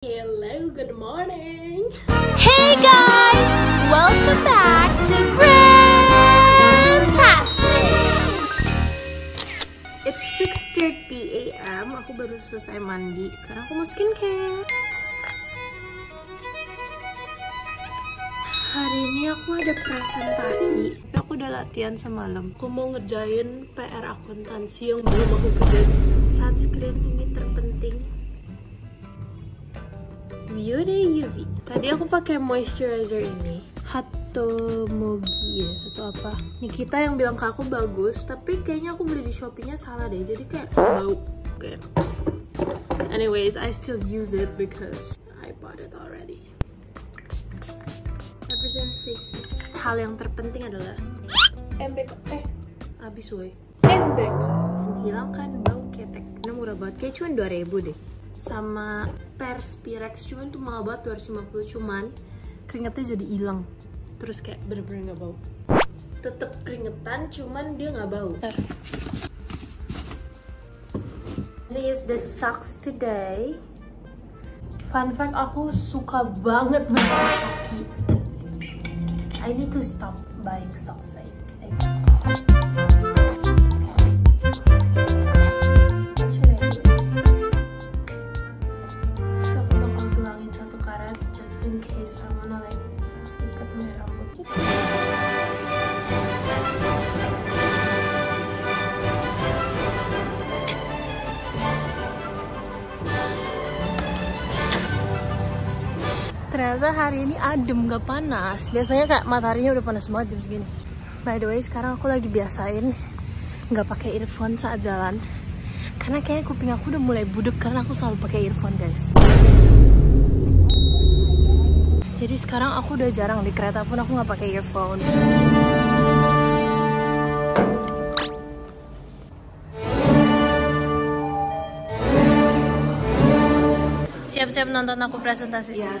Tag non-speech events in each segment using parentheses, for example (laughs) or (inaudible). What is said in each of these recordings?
Hello, good morning. Hey guys, welcome back to Grandtastic. It's 6:30 a.m. Aku baru selesai mandi. Sekarang aku mau skincare. Hari ini aku ada presentasi. Aku udah latihan semalam. Aku mau ngerjain PR akuntansi yang belum aku kerjain. Sunscreen ini terpenting. Beauty UV. Tadi aku pakai moisturizer ini. Hatomogi ya atau apa? Nikita yang bilang ke aku bagus, tapi kayaknya aku beli di Shopee-nya salah deh. Jadi kayak bau. Kayak. Anyways, I still use it because I bought it already. Ever since face mist, hal yang terpenting adalah MBK. Eh, habis woi. MBK menghilangkan bau ketek. Ini murah banget, kayak cuma 2000 deh sama Perspirex cuman tuh mahal banget 250 cuman keringetnya jadi hilang. Terus kayak bener-bener nggak bau. Tetep keringetan cuman dia nggak bau. Bentar. ini is the socks today. Fun fact aku suka banget pakai kaki I need to stop buying socks like, like ternyata hari ini adem gak panas biasanya kayak mataharinya udah panas banget jam segini by the way sekarang aku lagi biasain nggak pakai earphone saat jalan karena kayaknya kuping aku udah mulai budek karena aku selalu pakai earphone guys jadi sekarang aku udah jarang di kereta pun aku nggak pakai earphone. Siap-siap nonton aku presentasi. Yes.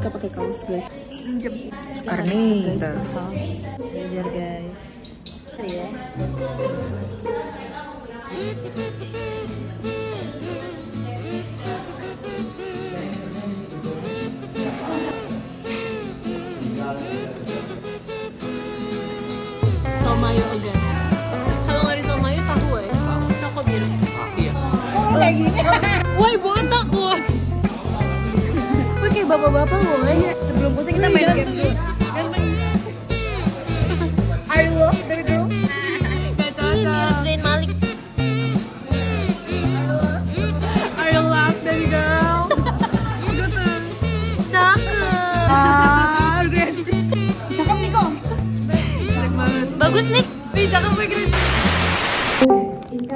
Jika pakai kaos guys. Arni guys, kaos. Belajar guys. Ya. Bapak-bapak woi. Sebelum pusing kita main game dulu. Are you love baby girl? Ini mirip Zain Malik. Are you love baby girl? Cakep. Ah, Green. Cakep nih kok. Bagus nih. Ih, cakep banget Green.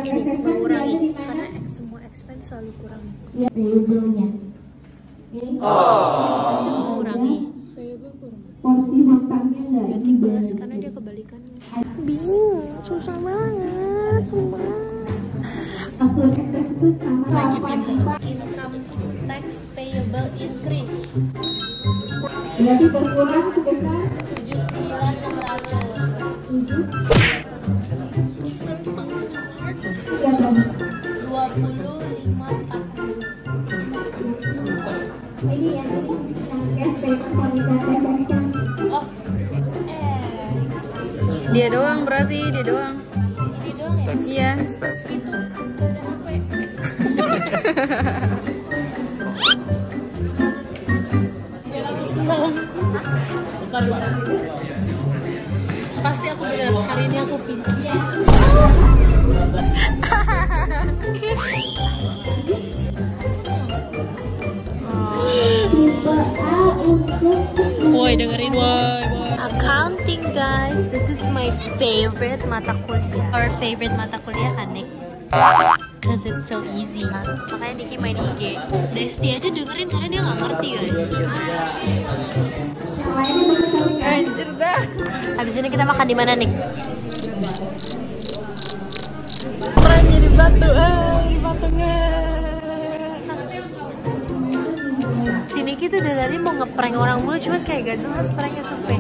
Ini mengurangi karena semua expense selalu kurang. Ya, payable-nya. Oke. Okay. Oh. Kurangi. Porsi makannya enggak Berarti plus karena dia kebalikannya. Bingung, susah banget, sumpah. Upload express itu sama lagi pintar. Income tax payable increase. Berarti berkurang sebesar 79.600. 7 25 Dia doang berarti, dia doang. ya? Iya. Itu, apa ya? Aku (laughs) senang. Pasti aku benar hari ini aku pintar. (laughs) Woi dengerin woi. Guys, this is my favorite mata kuliah. Our favorite mata kuliah kan, Nick? Cause it's so easy. Makanya Niki main IG. Desti aja dengerin karena dia nggak ngerti guys. Anjir dah. Habis ini kita makan di mana Nick? Perannya di batu, eh, di batunya. Si Niki tuh dari tadi mau ngeprank orang mulu, cuman kayak gak jelas pranknya sampai.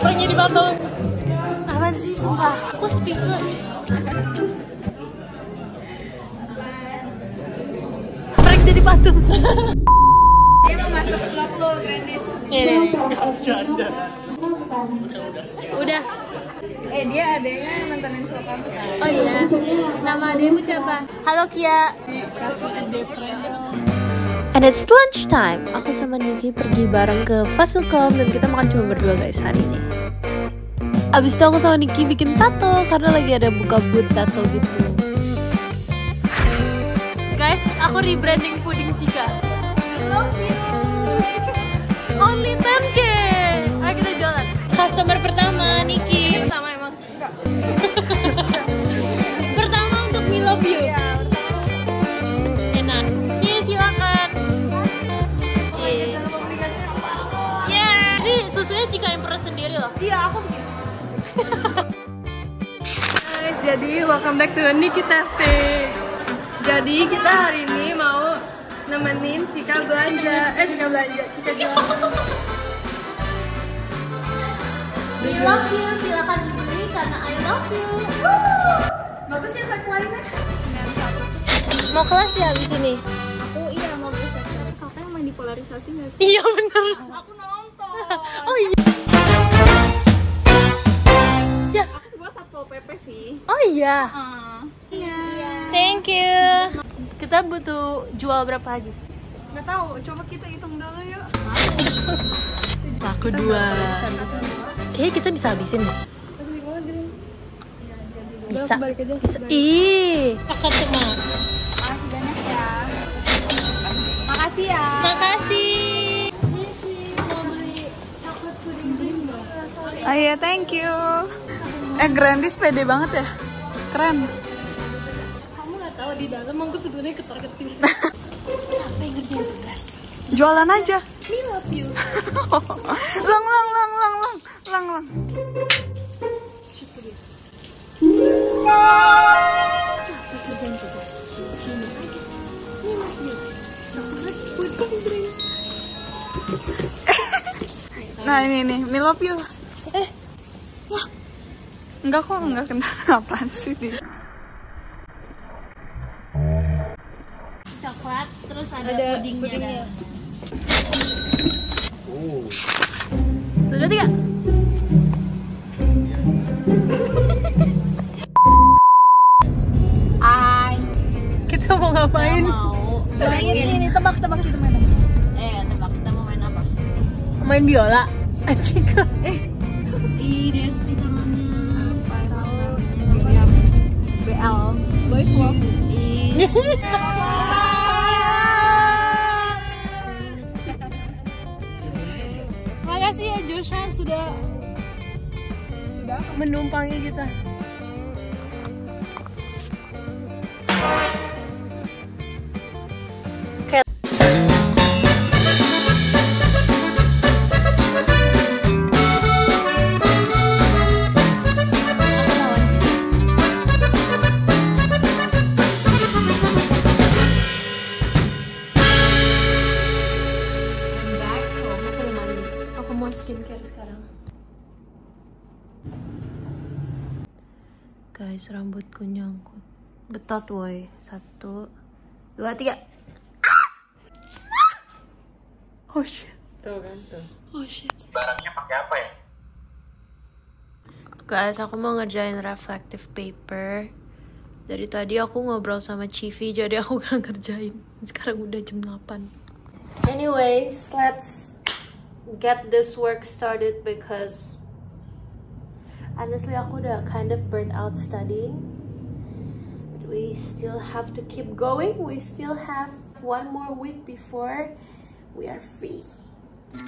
Perannya di batu. Apaan sih sumpah? Aku speechless. Prank jadi patung. Dia mau masuk vlog lo, Grandis. Ini. Bukan. Udah. Eh, dia adanya nontonin vlog kamu kan? Oh iya. Nama ademu siapa? Halo Kia. And it's lunch time. Aku sama Niki pergi bareng ke Fasilkom dan kita makan cuma berdua guys hari ini. Abis itu aku sama Niki bikin tato karena lagi ada buka booth tato gitu. Guys, aku rebranding puding Cika. Only 10k. Sendiri loh. Iya, aku bikin. (laughs) Guys, jadi welcome back to Niki Testing. Jadi kita hari ini mau nemenin Cika belanja. Eh, Cika belanja, Cika jualan. We love you. Silakan dibeli karena I love you. Bagus ya flag lainnya? Mau kelas ya abis ini? Oh iya, mau flag Kakak yang main di polarisasi nggak sih? Iya bener. Aku nonton. Oh iya. Pp sih. Oh iya. Ah. Iya. Thank you. Kita butuh jual berapa lagi? Nggak tahu, coba kita hitung dulu yuk. Aku dua. Kayaknya kita bisa habisin deh. Green. Bisa. Bisa. Ih. Kakak cuma. Makasih banyak ya. Makasih ya. Makasih. Oh iya, thank you. Eh, Grandis pede banget ya. Keren. Kamu nggak tahu di dalam aku sebenarnya ketar-ketir. (laughs) Apa yang ngerjain tugas? Jualan aja. We love you. lang, lang, lang, lang, lang, lang, lang. Capek kerjain tugas. (laughs) Ini aja. We love you. Coklat buat kamu drink. Nah ini nih, me love you. Enggak kok, enggak kenal (laughs) apaan sih dia. Coklat terus ada, pudingnya. Sudah tiga. Ay. Kita mau ngapain? Mau. Main ini, tebak-tebak kita main apa? Eh, tebak kita mau main apa? Main biola. Anjing. (laughs) Eh. Ih, Boys Love. Ih. Makasih ya Joshua sudah Sudah. menumpangi kita. Guys, rambutku nyangkut. Betot woi. Satu, dua, tiga. Ah! Oh shit. Tuh kan, tuh. Oh shit. barangnya pakai apa ya? Guys, aku mau ngerjain reflective paper. Dari tadi aku ngobrol sama Civi, jadi aku (laughs) gak ngerjain. Sekarang udah jam 8. Anyways, let's get this work started because honestly aku udah kind of burnt out studying. But we still have to keep going. We still have one more week before we are free. I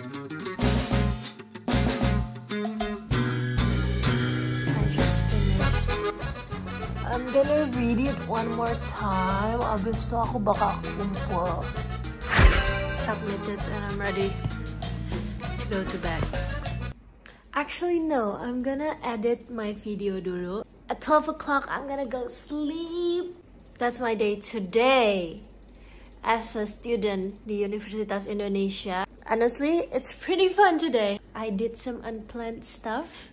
just finished. I'm gonna read it one more time. Abis to ako baka kumpul. Submitted and I'm ready to go to bed. Actually, no. I'm gonna edit my video dulu. At 12 o'clock, I'm gonna go sleep. That's my day today as a student the Universitas Indonesia. Honestly, it's pretty fun today. I did some unplanned stuff,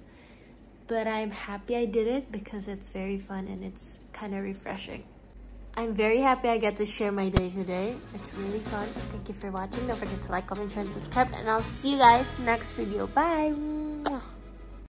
but I'm happy I did it because it's very fun and it's kind of refreshing. I'm very happy I get to share my day today. It's really fun. Thank you for watching. Don't forget to like, comment, share, and subscribe. And I'll see you guys next video. Bye!